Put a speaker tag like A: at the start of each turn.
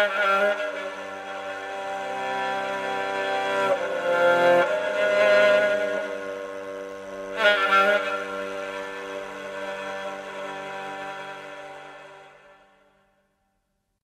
A: Uh...